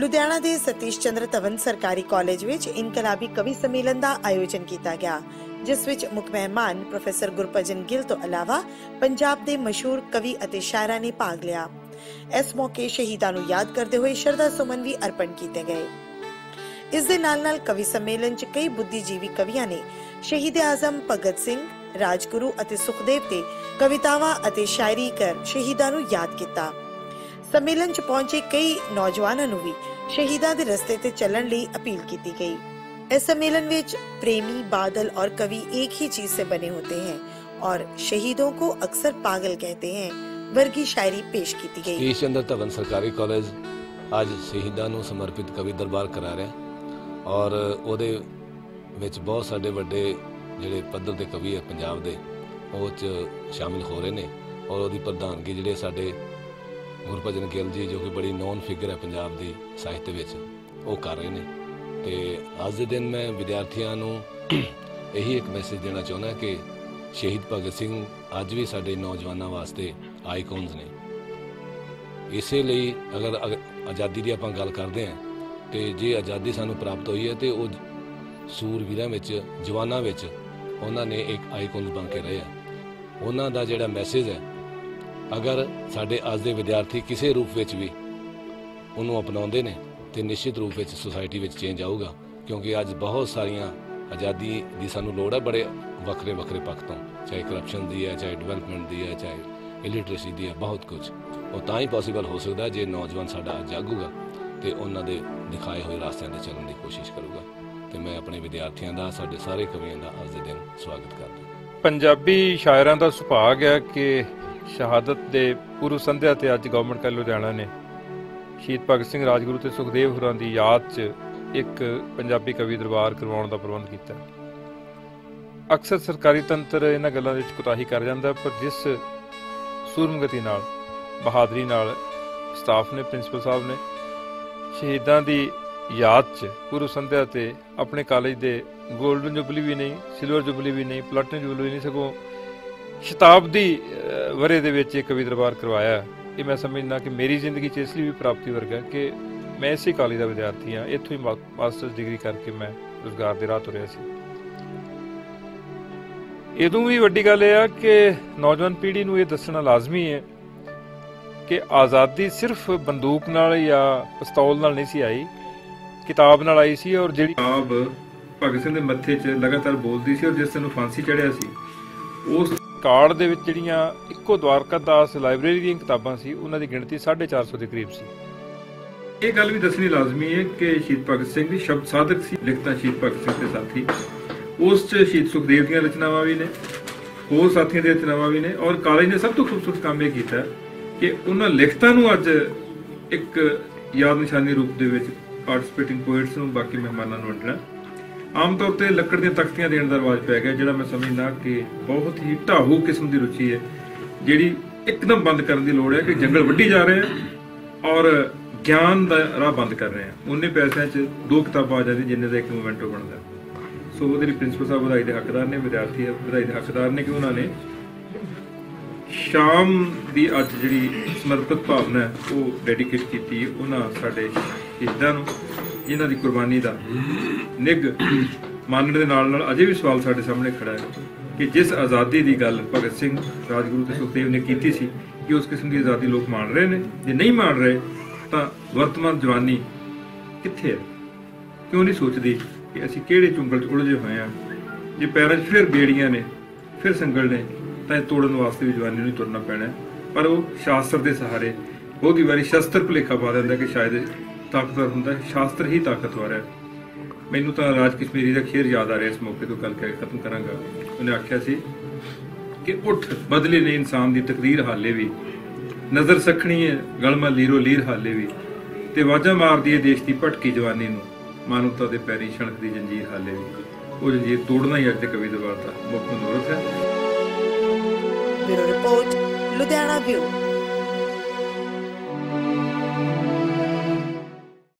ਲੁਧਿਆਣਾ ਦੇ ਸਤੀਸ਼ ਚੰਦਰ ਧਵਨ ਸਰਕਾਰੀ ਕਾਲਜ ਵਿੱਚ ਇਨਕਲਾਬੀ ਕਵੀ ਸੰਮੇਲਨ ਦਾ ਆਯੋਜਨ ਕੀਤਾ ਗਿਆ, ਜਿਸ ਵਿੱਚ ਮੁੱਖ ਮਹਿਮਾਨ ਪ੍ਰੋਫੈਸਰ ਗੁਰਪਜਨ ਗਿੱਲ ਤੋਂ ਇਲਾਵਾ ਪੰਜਾਬ ਦੇ ਮਸ਼ਹੂਰ ਕਵੀ ਅਤੇ ਸ਼ਾਇਰਾਂ ਨੇ ਭਾਗ ਲਿਆ। ਇਸ ਮੌਕੇ ਸ਼ਹੀਦਾਂ ਨੂੰ ਯਾਦ ਕਰਦੇ ਹੋਏ ਸ਼ਰਧਾ ਸੁਮਨ ਵੀ ਅਰਪਣ ਕੀਤੇ ਗਏ। ਇਸ ਦੇ ਨਾਲ-ਨਾਲ ਕਵੀ ਸੰਮੇਲਨ 'ਚ ਕਈ ਬੁੱਧੀਜੀਵੀ ਕਵੀਆਂ ਨੇ ਸ਼ਹੀਦ ਆਜ਼ਮ ਭਗਤ ਸਿੰਘ, ਰਾਜਗੁਰੂ ਅਤੇ ਸੁਖਦੇਵ ਤੇ ਕਵਿਤਾਵਾਂ ਅਤੇ ਸ਼ਾਇਰੀ ਕਰ ਸ਼ਹੀਦਾਂ ਨੂੰ ਯਾਦ ਕੀਤਾ। ਸੰਮੇਲਨ 'ਚ ਪਹੁੰਚੇ ਕਈ ਨੌਜਵਾਨਾਂ ਨੂੰ ਵੀ ਸ਼ਹੀਦਾਂ ਦੇ ਰਸਤੇ ਤੇ ਚੱਲਣ ਲਈ ਅਪੀਲ ਕੀਤੀ ਗਈ इस सम्मेलन में प्रेमी बादल और कवि एक ही चीज से बने होते हैं और शहीदों को अक्सर पागल कहते हैं वर्गी शायरी पेश की गई ਸਤੀਸ਼ ਚੰਦਰ ਧਵਨ ਸਰਕਾਰੀ ਕਾਲਜ ਅੱਜ ਸ਼ਹੀਦਾਂ ਨੂੰ ਸਮਰਪਿਤ ਕਵੀ ਦਰਬਾਰ ਕਰਾ ਰਿਹਾ ਔਰ ਉਹਦੇ ਵਿੱਚ ਬਹੁਤ ਸਾਡੇ ਵੱਡੇ ਜਿਹੜੇ ਪੱਧਰ ਦੇ ਕਵੀ ਹੈ ਪੰਜਾਬ ਦੇ ਉਹ ਚ ਸ਼ਾਮਿਲ ਹੋ ਰਹੇ ਨੇ ਔਰ ਉਹਦੀ ਪ੍ਰਧਾਨਗੀ ਜਿਹੜੇ ਸਾਡੇ ਗੁਰਭਜਨ ਗਿੱਲ ਜੀ, ਜੋ ਕਿ ਬੜੀ ਨੋਨ ਫਿਗਰ ਹੈ ਪੰਜਾਬ ਦੀ ਸਾਹਿਤ ਵਿੱਚ, ਉਹ ਕਰ ਰਹੇ ਨੇ। ਤੇ ਅੱਜ ਦੇ ਦਿਨ ਮੈਂ ਵਿਦਿਆਰਥੀਆਂ ਨੂੰ ਇਹੀ ਇੱਕ ਮੈਸੇਜ ਦੇਣਾ ਚਾਹੁੰਦਾ ਕਿ ਸ਼ਹੀਦ ਭਗਤ ਸਿੰਘ ਅੱਜ ਵੀ ਸਾਡੇ ਨੌਜਵਾਨਾਂ ਵਾਸਤੇ ਆਈਕਨਸ ਨੇ। ਇਸੇ ਲਈ ਅਗਰ ਅਗ- ਆਜ਼ਾਦੀ ਦੀ ਆਪਾਂ ਗੱਲ ਕਰਦੇ ਹਾਂ, ਤੇ ਜੇ ਆਜ਼ਾਦੀ ਸਾਨੂੰ ਪ੍ਰਾਪਤ ਹੋਈ ਹੈ, ਤੇ ਉਹ ਸੂਰਵੀਰਾਂ ਵਿੱਚ, ਜਵਾਨਾਂ ਵਿੱਚ ਉਹਨਾਂ ਨੇ ਇੱਕ ਆਈਕਨ ਬਣ ਕੇ ਰਹੇ ਆ। ਉਹਨਾਂ ਦਾ ਜਿਹੜਾ ਮੈਸੇਜ ਹੈ ਅਗਰ ਸਾਡੇ ਅੱਜ ਦੇ ਵਿਦਿਆਰਥੀ ਕਿਸੇ ਰੂਪ ਵਿੱਚ ਵੀ ਉਹਨੂੰ ਅਪਣਾਉਂਦੇ ਨੇ ਤੇ ਨਿਸ਼ਚਿਤ ਰੂਪ ਵਿੱਚ ਸੁਸਾਇਟੀ ਵਿੱਚ ਚੇਂਜ ਆਊਗਾ, ਕਿਉਂਕਿ ਅੱਜ ਬਹੁਤ ਸਾਰੀਆਂ ਆਜ਼ਾਦੀ ਦੀ ਸਾਨੂੰ ਲੋੜ ਹੈ ਬੜੇ ਵੱਖਰੇ ਵੱਖਰੇ ਪੱਖ ਤੋਂ, ਚਾਹੇ ਕਰਪਸ਼ਨ ਦੀ ਹੈ, ਚਾਹੇ ਡਿਵੈਲਪਮੈਂਟ ਦੀ ਹੈ, ਚਾਹੇ ਇਲਿਟਰੇਸੀ ਦੀ ਹੈ, ਬਹੁਤ ਕੁਝ ਉਹ ਤਾਂ ਹੀ ਪੋਸੀਬਲ ਹੋ ਸਕਦਾ ਜੇ ਨੌਜਵਾਨ ਸਾਡਾ ਅੱਜ ਜਾਗੂਗਾ ਤੇ ਉਹਨਾਂ ਦੇ ਦਿਖਾਏ ਹੋਏ ਰਸਤਿਆਂ ਤੇ ਚੱਲਣ ਦੀ ਕੋਸ਼ਿਸ਼ ਕਰੂਗਾ। ਤੇ ਮੈਂ ਆਪਣੇ ਵਿਦਿਆਰਥੀਆਂ ਦਾ, ਸਾਡੇ ਸਾਰੇ ਕਵੀਆਂ ਦਾ ਅੱਜ ਦੇ ਦਿਨ ਸਵਾਗਤ ਕਰਦਾ ਪੰਜਾਬੀ ਸ਼ਾਇਰਾਂ ਦਾ ਸੁਭਾਗ ਹੈ ਕਿ ਸ਼ਹਾਦਤ ਦੇ ਪੂਰਵ ਸੰਧਿਆ ਤੇ ਅੱਜ ਗਵਰਨਮੈਂਟ ਕਾਲਜ ਲੁਧਿਆਣਾ ਨੇ ਸ਼ਹੀਦ ਭਗਤ ਸਿੰਘ ਰਾਜਗੁਰੂ ਤੇ ਸੁਖਦੇਵ ਹੋਰਾਂ ਦੀ ਯਾਦ 'ਚ ਇੱਕ ਪੰਜਾਬੀ ਕਵੀ ਦਰਬਾਰ ਕਰਵਾਉਣ ਦਾ ਪ੍ਰਬੰਧ ਕੀਤਾ। ਅਕਸਰ ਸਰਕਾਰੀ ਤੰਤਰ ਇਹਨਾਂ ਗੱਲਾਂ ਦੇ ਵਿੱਚ ਕੁਤਾਹੀ ਕਰ ਜਾਂਦਾ ਪਰ ਜਿਸ ਸੂਰਮਗਤੀ ਨਾਲ, ਬਹਾਦਰੀ ਨਾਲ ਸਟਾਫ ਨੇ, ਪ੍ਰਿੰਸੀਪਲ ਸਾਹਿਬ ਨੇ ਸ਼ਹੀਦਾਂ ਦੀ ਯਾਦ 'ਚ ਪੂਰਵ ਸੰਧਿਆ ਤੇ ਆਪਣੇ ਕਾਲਜ ਦੇ 골ਡਨ ਜੁਬਲੀ ਵੀ ਨਹੀਂ, ਸਿਲਵਰ ਜੁਬਲੀ ਵੀ ਨਹੀਂ ਪਲੈਟੀਨਮ ਜੁਬਲੀ ਵੀ ਨਹੀਂ, ਸਗੋਂ ਸ਼ਤਾਬਦੀ ਅਹ, ਵਰੇ ਦੇ ਵਿੱਚ ਇਹ ਕਵੀ ਦਰਬਾਰ ਕਰਵਾਇਆ। ਇਹ ਮੈਂ ਸਮਝਦਾ ਕਿ ਮੇਰੀ ਜ਼ਿੰਦਗੀ 'ਚ ਇਸ ਲਈ ਵੀ ਪ੍ਰਾਪਤੀ ਵਰਗਾ ਕਿ ਮੈਂ ਇਸੇ ਕਾਲਜ ਦਾ ਵਿਦਿਆਰਥੀ ਹਾਂ। ਇੱਥੋਂ ਹੀ ਮਾਸਟਰਸ ਡਿਗਰੀ ਕਰਕੇ ਮੈਂ ਰੋਜ਼ਗਾਰ ਦੇ ਰਾਹ ਤੁਰਿਆ ਸੀ। ਇਦੋਂ ਵੀ ਵੱਡੀ ਗੱਲ ਇਹ ਆ ਕਿ ਨੌਜਵਾਨ ਪੀੜ੍ਹੀ ਨੂੰ ਇਹ ਦੱਸਣਾ ਲਾਜ਼ਮੀ ਹੈ ਕਿ ਆਜ਼ਾਦੀ ਸਿਰਫ ਬੰਦੂਕ ਨਾਲ ਜਾਂ ਪਿਸਤੌਲ ਨਾਲ ਨਹੀਂ ਸੀ ਆਈ ਕਿਤਾਬ ਨਾਲ ਆਈ ਸੀ ਔਰ ਜਿਹੜੀ ਕਿਤਾਬ ਭਗਤ ਸਿੰਘ ਦੇ ਮੱਥੇ 'ਚ ਲਗਾਤਾਰ ਬੋਲਦੀ ਸੀ ਔਰ ਜਿਸ ਨੂੰ ਫਾਂਸੀ ਚੜਿਆ ਸੀ ਉਸ ਕਾਰਡ ਦੇ ਵਿੱਚ ਜਿਹੜੀਆਂ ਇੱਕੋ ਦਵਾਰਕਾ ਦਾਸ ਲਾਇਬ੍ਰੇਰੀ ਦੀਆਂ ਕਿਤਾਬਾਂ ਸੀ, ਉਹਨਾਂ ਦੀ ਗਿਣਤੀ 450 ਦੇ ਕਰੀਬ ਸੀ। ਇਹ ਗੱਲ ਵੀ ਦੱਸਣੀ ਲਾਜ਼ਮੀ ਹੈ ਕਿ ਸ਼ਹੀਦ ਭਗਤ ਸਿੰਘ ਦੀ ਸ਼ਬਦ ਸਾਧਕ ਸੀ, ਲਿਖਤਾਂ ਸ਼ਹੀਦ ਭਗਤ ਸਿੰਘ ਦੇ ਸਾਥੀ। ਉਸ 'ਚ ਸ਼ਹੀਦ ਸੁਖਦੇਵ ਦੀਆਂ ਰਚਨਾਵਾਂ ਵੀ ਨੇ, ਹੋਰ ਸਾਥੀਆਂ ਦੀਆਂ ਰਚਨਾਵਾਂ ਵੀ ਨੇ ਔਰ ਕਾਲਜ ਨੇ ਸਭ ਤੋਂ ਖੂਬਸੂਰਤ ਕੰਮ ਇਹ ਕੀਤਾ ਕਿ ਉਹਨਾਂ ਲਿਖਤਾਂ ਨੂੰ ਅੱਜ ਇੱਕ ਯਾਦ ਨਿਸ਼ਾਨੀ ਰੂਪ ਦੇ ਵਿੱਚ ਪਾਰਟਿਸਿਪੇਟਿੰਗ ਪੋਇਟਸ ਨੂੰ ਬਾਕੀ ਮਹਿਮਾਨਾਂ ਨੂੰ ਵੰਡਣਾ। ਆਮ ਤੌਰ ਤੇ ਲੱਕੜ ਦੀਆਂ ਤਖਤੀਆਂ ਦੇਣ ਦਾ ਰਿਵਾਜ ਪੈ ਗਿਆ, ਜਿਹੜਾ ਮੈਂ ਸਮਝਦਾ ਕਿ ਬਹੁਤ ਹੀ ਢਾਹੂ ਕਿਸਮ ਦੀ ਰੁਚੀ ਹੈ, ਜਿਹੜੀ ਇੱਕਦਮ ਬੰਦ ਕਰਨ ਦੀ ਲੋੜ ਹੈ ਕਿ ਜੰਗਲ ਵੱਢੀ ਜਾ ਰਹੇ ਆ ਔਰ ਗਿਆਨ ਦਾ ਰਾਹ ਬੰਦ ਕਰ ਰਹੇ ਆ ਉਹਨੇ ਪੈਸਿਆਂ 'ਚ ਦੋ ਕਿਤਾਬਾਂ ਆ ਜਾਂਦੀਆਂ, ਜਿੰਨੇ ਦਾ ਇੱਕ ਮੋਮੈਂਟੋ ਬਣਦਾ। ਸੋ ਉਹਦੇ ਲਈ ਪ੍ਰਿੰਸੀਪਲ ਸਾਹਿਬ ਵਧਾਈ ਦੇ ਹੱਕਦਾਰ ਨੇ, ਵਿਦਿਆਰਥੀ ਵਧਾਈ ਦੇ ਹੱਕਦਾਰ ਨੇ ਕਿ ਉਹਨਾਂ ਨੇ ਸ਼ਾਮ ਦੀ ਅੱਜ ਜਿਹੜੀ ਸਮਰਪਿਤ ਭਾਵਨਾ ਹੈ, ਉਹ ਡੈਡੀਕੇਟ ਕੀਤੀ ਹੈ। ਉਹਨਾਂ ਸਾਡੇ ਸ਼ਹੀਦਾਂ ਨੂੰ ਇਹਨਾਂ ਦੀ ਕੁਰਬਾਨੀ ਦਾ ਨਿੱਘ ਮੰਨਣ ਦੇ ਨਾਲ ਨਾਲ ਅਜੇ ਵੀ ਸਵਾਲ ਸਾਡੇ ਸਾਹਮਣੇ ਖੜਾ ਹੈ ਕਿ ਜਿਸ ਆਜ਼ਾਦੀ ਦੀ ਗੱਲ ਭਗਤ ਸਿੰਘ ਰਾਜਗੁਰੂ ਤੇ ਸੁਖਦੇਵ ਨੇ ਕੀਤੀ ਸੀ, ਕਿ ਉਸ ਕਿਸਮ ਦੀ ਆਜ਼ਾਦੀ ਲੋਕ ਮੰਨ ਰਹੇ ਨੇ? ਜੇ ਨਹੀਂ ਮੰਨ ਰਹੇ, ਤਾਂ ਵਰਤਮਾਨ ਜਵਾਨੀ ਕਿੱਥੇ ਹੈ? ਕਿਉਂ ਨਹੀਂ ਸੋਚਦੀ ਕਿ ਅਸੀਂ ਕਿਹੜੇ ਚੁੰਗਲ 'ਚ ਉਲਝੇ ਹੋਏ ਆ ਜੇ ਪੈਰਾਂ 'ਚ ਫਿਰ ਬੇੜੀਆਂ ਨੇ, ਫਿਰ ਸੰਗਲ ਨੇ, ਤਾਂ ਇਹ ਤੋੜਨ ਵਾਸਤੇ ਵੀ ਜਵਾਨੀ ਨੂੰ ਤੁਰਨਾ ਪੈਣਾ ਪਰ ਉਹ ਸ਼ਾਸਤਰ ਦੇ ਸਹਾਰੇ ਬਹੁਤੀ ਵਾਰੀ ਸ਼ਸਤਰ ਭੁਲੇਖਾ ਪਾ ਦਿੰਦਾ ਕਿ ਸ਼ਾਇਦ ਤਾਕਤਵਰ ਹੁੰਦਾ ਹੈ, ਸ਼ਾਸਤਰ ਹੀ ਤਾਕਤਵਰ ਹੈ। ਮੈਨੂੰ ਤਾਂ ਰਾਜ ਕਸ਼ਮੀਰੀ ਦਾ ਖੇਰ ਯਾਦ ਆ ਰਿਹਾ ਇਸ ਮੌਕੇ ਤੋਂ ਗੱਲ ਕਰਕੇ ਖਤਮ ਕਰਾਂਗਾ। ਉਹਨੇ ਆਖਿਆ ਸੀ ਕਿ ਉੱਠ, ਬਦਲੇ ਨੇ ਇਨਸਾਨ ਦੀ ਤਕਦੀਰ ਹਾਲੇ ਵੀ। ਨਜ਼ਰ ਸਖਣੀ ਹੈ, ਗਲਮਾ ਲੀਰੋ ਲੀਰ ਹਾਲੇ ਵੀ। ਤੇ ਵਾਜਾ ਮਾਰਦੀ ਹੈ ਦੇਸ਼ ਦੀ ਭਟਕੀ ਜਵਾਨੀ ਨੂੰ। ਮਾਨਵਤਾ ਦੇ ਪੈਰੀ ਛਣਕ ਦੀ ਜੰਜੀਰ ਹਾਲੇ ਵੀ। ਉਹ ਜੰਜੀਰ ਤੋੜਨਾ ਹੀ ਅੱਜ ਦੇ ਕਵੀ ਦਾ ਵਾਰਤਾ ਮੁੱਖ ਮਨੋਰਥ ਹੈ। Bureau report, Ludhiana view.